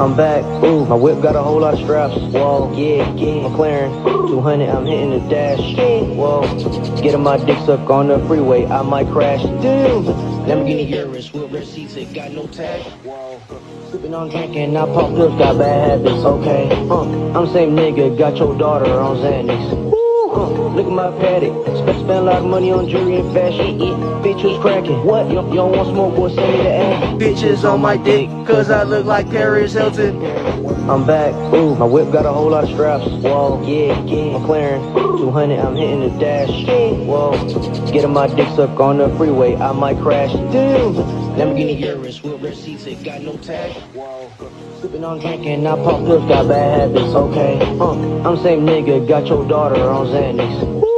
Ooh, my whip got a whole lot of straps. Whoa, yeah, yeah. McLaren, 200, I'm hitting the dash. Whoa, getting my dick sucked on the freeway, I might crash. Damn, Lamborghini Urus with red seats, it got no tag. Whoa, sipping on drinking, I pop pills, got bad habits. Okay, uh, I'm same nigga, got your daughter on Xanax. Woo, look at my Patek. Spent, spent a lot of money on jewelry and fashion. Yeah, cracking. What? You, you don't want smoke? Boy, send me the ad. Bitches on my dick, cause I look like Paris Hilton. I'm back. Ooh, my whip got a whole lot of straps. Whoa, yeah, yeah. McLaren, 200, I'm hitting the dash. Whoa, getting my dick sucked on the freeway, I might crash. Damn, Lamborghini Urus with red seats, it got no tag. Whoa, sipping on drinking, I pop pills, got bad habits. Okay, uh, I'm the same nigga, got your daughter on Xanax.